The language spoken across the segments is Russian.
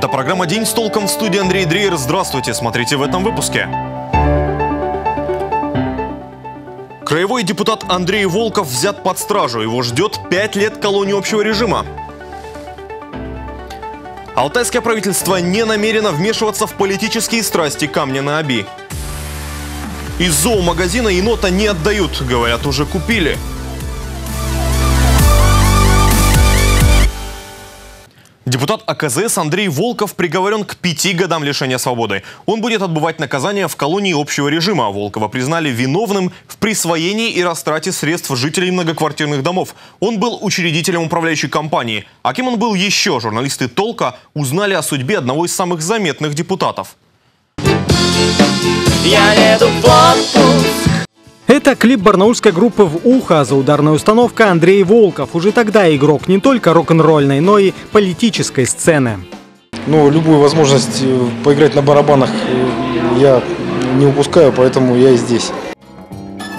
Программа «День с толком» в студии Андрей Дрейер. Здравствуйте, смотрите в этом выпуске. Краевой депутат Андрей Волков взят под стражу. Его ждет пять лет колонии общего режима. Алтайское правительство не намерено вмешиваться в политические страсти камня на Оби. Из зоомагазина енота не отдают, говорят, уже купили. Депутат АКЗС Андрей Волков приговорен к пяти годам лишения свободы. Он будет отбывать наказание в колонии общего режима. Волкова признали виновным в присвоении и растрате средств жителей многоквартирных домов. Он был учредителем управляющей компании. А кем он был еще, журналисты «Толка» узнали о судьбе одного из самых заметных депутатов. Я еду в отпуск это клип барнаульской группы «В ухо» за ударная установка Андрей Волков. Уже тогда игрок не только рок-н-ролльной, но и политической сцены. Ну, любую возможность э, поиграть на барабанах э, я не упускаю, поэтому я и здесь.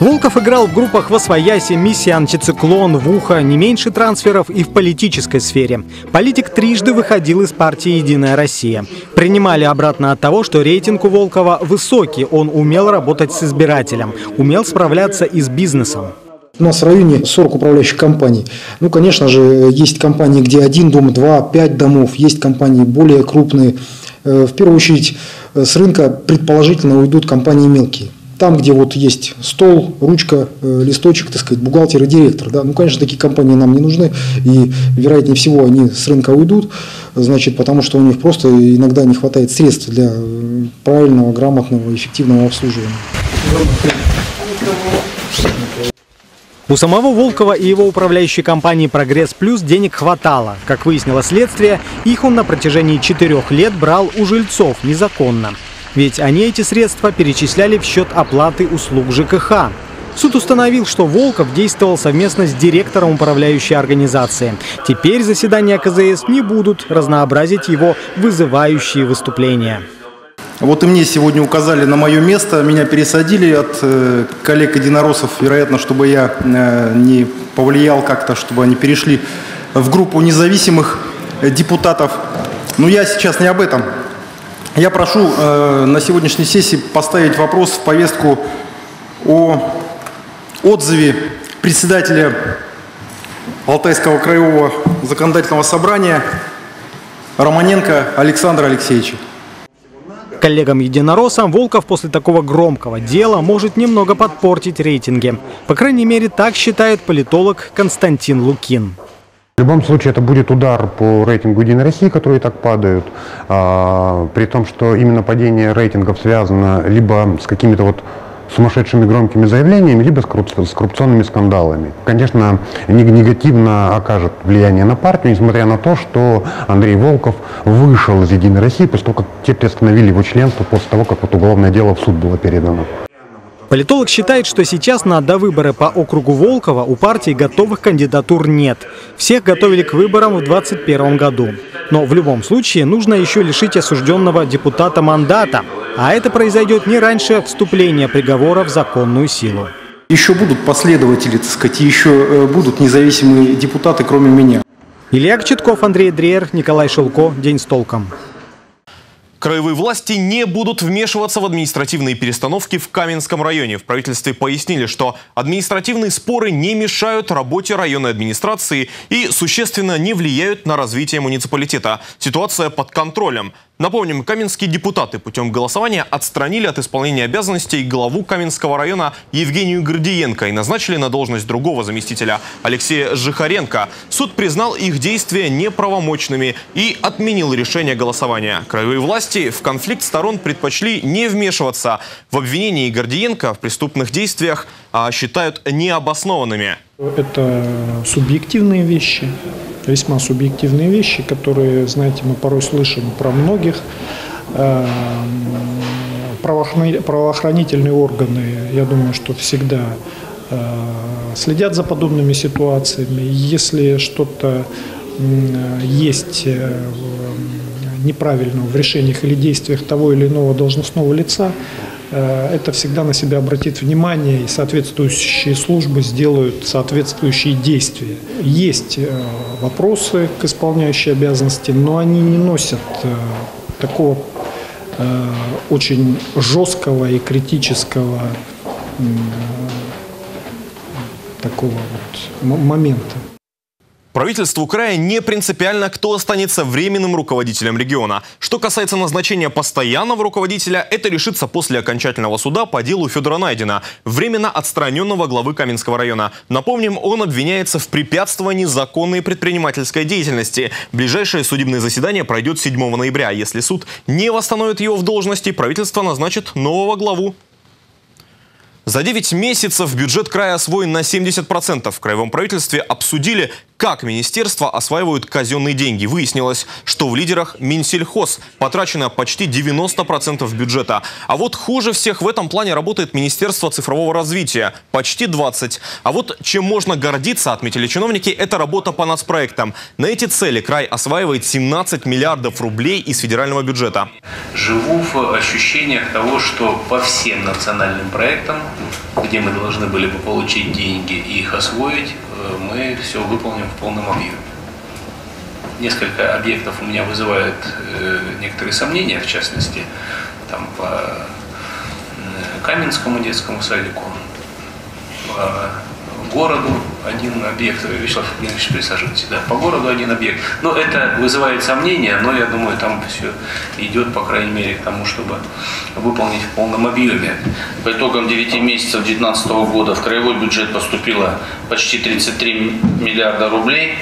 Волков играл в группах «Восвояси», «Миссия антициклон», «Вуха», не меньше трансферов и в политической сфере. Политик трижды выходил из партии «Единая Россия». Принимали обратно от того, что рейтинг у Волкова высокий, он умел работать с избирателем, умел справляться и с бизнесом. У нас в районе 40 управляющих компаний. Ну, конечно же, есть компании, где один дом, два, пять домов. Есть компании более крупные. Э, в первую очередь э, с рынка предположительно уйдут компании мелкие. Там, где вот есть стол, ручка, э, листочек, так сказать, бухгалтер и директор. Да? Ну, конечно, такие компании нам не нужны, и, вероятнее всего, они с рынка уйдут, значит, потому что у них просто иногда не хватает средств для э, правильного, грамотного, эффективного обслуживания. У самого Волкова и его управляющей компании «Прогресс Плюс» денег хватало. Как выяснило следствие, их он на протяжении четырех лет брал у жильцов незаконно. Ведь они эти средства перечисляли в счет оплаты услуг ЖКХ. Суд установил, что Волков действовал совместно с директором управляющей организации. Теперь заседания КЗС не будут разнообразить его вызывающие выступления. Вот и мне сегодня указали на мое место, меня пересадили от э, коллег-единороссов, вероятно, чтобы я э, не повлиял как-то, чтобы они перешли в группу независимых депутатов. Но я сейчас не об этом. Я прошу э, на сегодняшней сессии поставить вопрос в повестку о отзыве председателя Алтайского краевого законодательного собрания Романенко Александра Алексеевича. Коллегам-единороссам Волков после такого громкого дела может немного подпортить рейтинги. По крайней мере, так считает политолог Константин Лукин. В любом случае это будет удар по рейтингу Единой России, которые так падают, а, при том, что именно падение рейтингов связано либо с какими-то вот сумасшедшими громкими заявлениями, либо с, коррупционными скандалами. Конечно, негативно окажет влияние на партию, несмотря на то, что Андрей Волков вышел из Единой России после того, как те приостановили его членство после того, как вот уголовное дело в суд было передано. Политолог считает, что сейчас на довыборы по округу Волкова у партии готовых кандидатур нет. Всех готовили к выборам в 2021 году. Но в любом случае нужно еще лишить осужденного депутата мандата. А это произойдет не раньше вступления приговора в законную силу. Еще будут последователи, так сказать, еще э, будут независимые депутаты, кроме меня. Илья Кочетков, Андрей Дреер, Николай Шелко. День с толком. Краевые власти не будут вмешиваться в административные перестановки в Каменском районе. В правительстве пояснили, что административные споры не мешают работе районной администрации и существенно не влияют на развитие муниципалитета. Ситуация под контролем. Напомним, каменские депутаты путем голосования отстранили от исполнения обязанностей главу Каменского района Евгению Гордиенко и назначили на должность другого заместителя Алексея Жихаренко. Суд признал их действия неправомочными и отменил решение голосования. Краевые власти в конфликт сторон предпочли не вмешиваться. В обвинении Гордиенко в преступных действиях а, считают необоснованными. Это субъективные вещи, весьма субъективные вещи, которые, знаете, мы порой слышим про многих. Эм, правоохранительные органы, я думаю, что всегда э, следят за подобными ситуациями. Если что-то есть э, неправильного в решениях или действиях того или иного должностного лица, это всегда на себя обратит внимание, и соответствующие службы сделают соответствующие действия. Есть э, вопросы к исполняющей обязанности, но они не носят э, такого очень жесткого и критического такого вот момента. Правительству края не принципиально, кто останется временным руководителем региона. Что касается назначения постоянного руководителя, это решится после окончательного суда по делу Федора Найдена, временно отстраненного главы Каменского района. Напомним, он обвиняется в препятствовании законной предпринимательской деятельности. Ближайшее судебное заседание пройдет 7 ноября. Если суд не восстановит его в должности, правительство назначит нового главу за 9 месяцев бюджет края освоен на 70%. В краевом правительстве обсудили, как министерства осваивают казенные деньги. Выяснилось, что в лидерах Минсельхоз потрачено почти 90% бюджета. А вот хуже всех в этом плане работает Министерство цифрового развития. Почти 20%. А вот чем можно гордиться, отметили чиновники, это работа по нацпроектам. На эти цели край осваивает 17 миллиардов рублей из федерального бюджета. Живу в ощущениях того, что по всем национальным проектам, где мы должны были бы получить деньги и их освоить, мы все выполним в полном объеме. Несколько объектов у меня вызывают э, некоторые сомнения, в частности, там по э, Каменскому детскому садику, по городу один объект, Вячеслав Евгеньевич, присаживайтесь, да, по городу один объект. Но это вызывает сомнения, но я думаю, там все идет, по крайней мере, к тому, чтобы выполнить в полном объеме. По итогам 9 месяцев 2019 года в краевой бюджет поступило почти 33 миллиарда рублей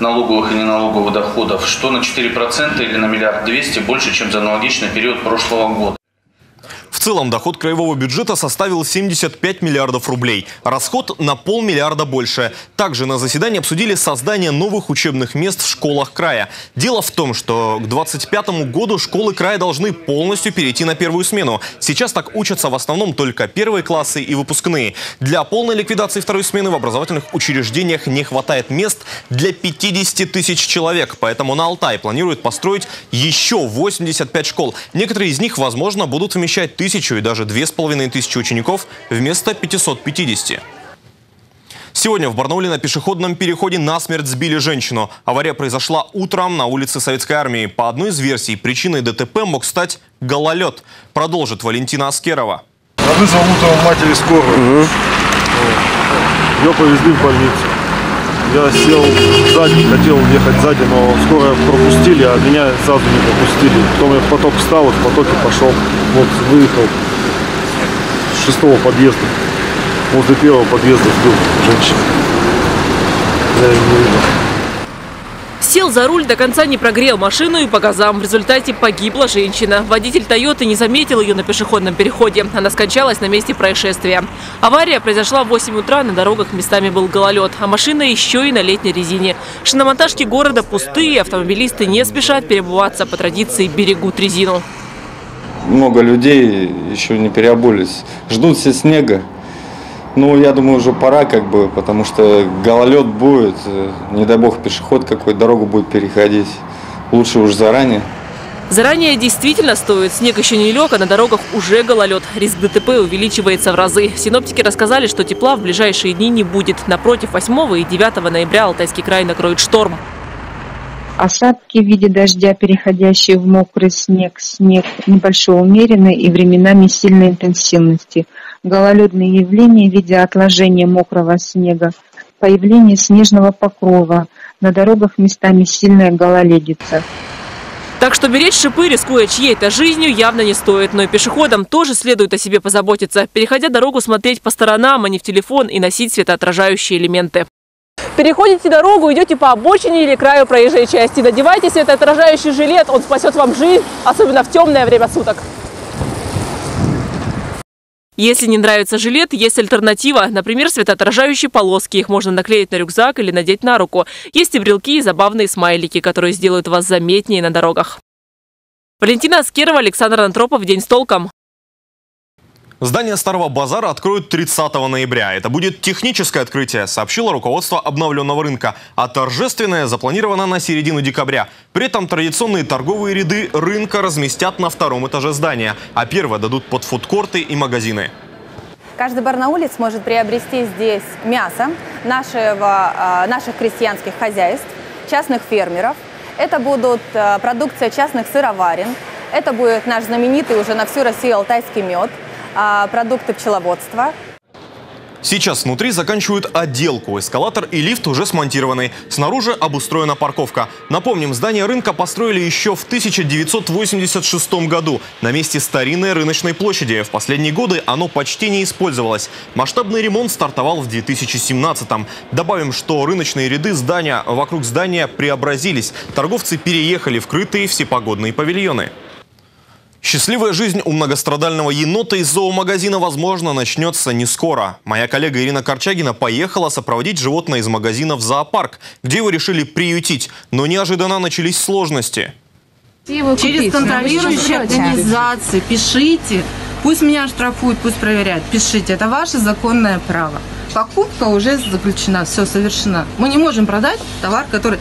налоговых и неналоговых доходов, что на 4% или на миллиард двести больше, чем за аналогичный период прошлого года. Целом доход краевого бюджета составил 75 миллиардов рублей. Расход на полмиллиарда больше. Также на заседании обсудили создание новых учебных мест в школах края. Дело в том, что к 2025 году школы края должны полностью перейти на первую смену. Сейчас так учатся в основном только первые классы и выпускные. Для полной ликвидации второй смены в образовательных учреждениях не хватает мест для 50 тысяч человек. Поэтому на Алтай планируют построить еще 85 школ. Некоторые из них, возможно, будут вмещать тысячи тысячу и даже две с половиной тысячи учеников вместо 550. Сегодня в Барнауле на пешеходном переходе насмерть сбили женщину. Авария произошла утром на улице Советской Армии. По одной из версий, причиной ДТП мог стать гололед. Продолжит Валентина Аскерова. А вызов утром матери скорую. Угу. Ее повезли в больницу. Я сел сзади, хотел ехать сзади, но скоро пропустили, а меня сразу не пропустили. Потом я в поток встал и в потоке пошел. Вот выехал с шестого подъезда. Возле первого подъезда сбил женщину. Я ее не видел. Сел за руль, до конца не прогрел машину и по газам. В результате погибла женщина. Водитель «Тойоты» не заметил ее на пешеходном переходе. Она скончалась на месте происшествия. Авария произошла в 8 утра. На дорогах местами был гололед, а машина еще и на летней резине. Шиномонтажки города пустые. Автомобилисты не спешат перебываться. По традиции берегут резину. Много людей еще не переобулись. Ждут все снега. Ну, я думаю, уже пора, как бы, потому что гололед будет, э, не дай бог пешеход какой дорогу будет переходить. Лучше уж заранее. Заранее действительно стоит. Снег еще не лег, а на дорогах уже гололед. Риск ДТП увеличивается в разы. Синоптики рассказали, что тепла в ближайшие дни не будет. Напротив, 8 и 9 ноября Алтайский край накроет шторм. Осадки в виде дождя, переходящие в мокрый снег, снег небольшой умеренной и временами сильной интенсивности – гололедные явления в виде отложения мокрого снега, появление снежного покрова, на дорогах местами сильная гололедица. Так что беречь шипы, рискуя чьей-то жизнью, явно не стоит. Но и пешеходам тоже следует о себе позаботиться. Переходя дорогу, смотреть по сторонам, а не в телефон и носить светоотражающие элементы. Переходите дорогу, идете по обочине или краю проезжей части. Надевайте светоотражающий жилет, он спасет вам жизнь, особенно в темное время суток. Если не нравится жилет, есть альтернатива. Например, светоотражающие полоски. Их можно наклеить на рюкзак или надеть на руку. Есть и брелки, и забавные смайлики, которые сделают вас заметнее на дорогах. Валентина Аскерова, Александр Антропов. День с толком. Здание Старого базара откроют 30 ноября. Это будет техническое открытие, сообщило руководство обновленного рынка. А торжественное запланировано на середину декабря. При этом традиционные торговые ряды рынка разместят на втором этаже здания, а первое дадут под фудкорты и магазины. Каждый барнаулец сможет приобрести здесь мясо нашего, а, наших крестьянских хозяйств, частных фермеров. Это будут а, продукция частных сыроварен, Это будет наш знаменитый уже на всю Россию алтайский мед, продукты пчеловодства. Сейчас внутри заканчивают отделку. Эскалатор и лифт уже смонтированы. Снаружи обустроена парковка. Напомним, здание рынка построили еще в 1986 году на месте старинной рыночной площади. В последние годы оно почти не использовалось. Масштабный ремонт стартовал в 2017 -м. Добавим, что рыночные ряды здания вокруг здания преобразились. Торговцы переехали в крытые всепогодные павильоны. Счастливая жизнь у многострадального енота из зоомагазина, возможно, начнется не скоро. Моя коллега Ирина Корчагина поехала сопроводить животное из магазина в зоопарк, где его решили приютить. Но неожиданно начались сложности. Через контролирующие организации пишите. Пусть меня штрафуют, пусть проверяют. Пишите, это ваше законное право. Покупка уже заключена, все совершена. Мы не можем продать товар, который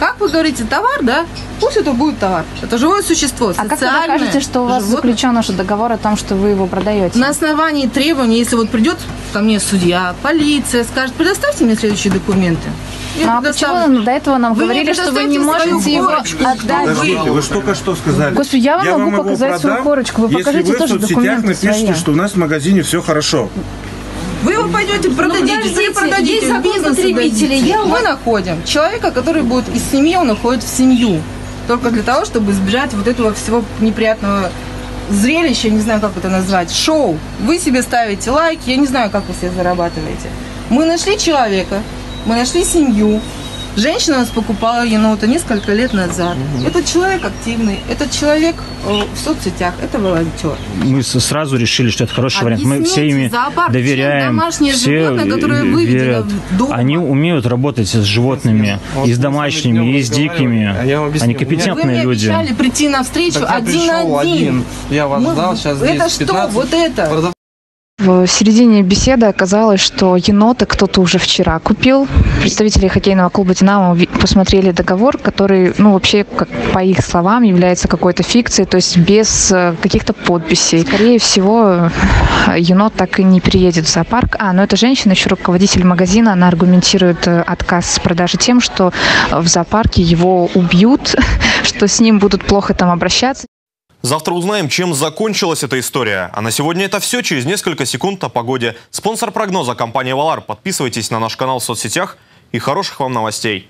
как вы говорите, товар, да? Пусть это будет товар. Это живое существо. А как вы докажете, что у вас животное? заключен уже договор о том, что вы его продаете? На основании требований, если вот придет ко мне судья, полиция, скажет, предоставьте мне следующие документы. Я ну, а почему до этого нам вы говорили, что вы не можете его отдать? Подождите, вы что только что сказали. Господи, я вам я могу вам показать свою корочку. Вы покажите вы тоже документы напишите, свои. что у нас в магазине все хорошо. Вы его пойдете, ну, продадите, ну, вы продадите есть бизнес потребителей. Я Мы находим человека, который будет из семьи, он уходит в семью. Только для того, чтобы избежать вот этого всего неприятного зрелища, не знаю, как это назвать, шоу. Вы себе ставите лайки, я не знаю, как вы себе зарабатываете. Мы нашли человека, мы нашли семью, Женщина нас покупала енота несколько лет назад. Угу. Этот человек активный, этот человек э, в соцсетях, это волонтер. Мы сразу решили, что это хороший Объясните, вариант. Мы все ими зоопарк, доверяем. Домашние все животные, которые верят. Дома. Они умеют работать с животными, вот и с домашними, и с дикими. А Они компетентные Вы люди. Вы мне прийти навстречу один на один. Я вас Мы, ждал, сейчас Это 10, что? Вот это? В середине беседы оказалось, что енота кто-то уже вчера купил. Представители хоккейного клуба «Динамо» посмотрели договор, который, ну, вообще, как по их словам, является какой-то фикцией, то есть без э, каких-то подписей. Скорее всего, енот так и не приедет в зоопарк. А, ну это женщина, еще руководитель магазина, она аргументирует э, отказ с продажи тем, что в зоопарке его убьют, что с ним будут плохо там обращаться. Завтра узнаем, чем закончилась эта история. А на сегодня это все. Через несколько секунд о погоде. Спонсор прогноза – компания «Валар». Подписывайтесь на наш канал в соцсетях и хороших вам новостей.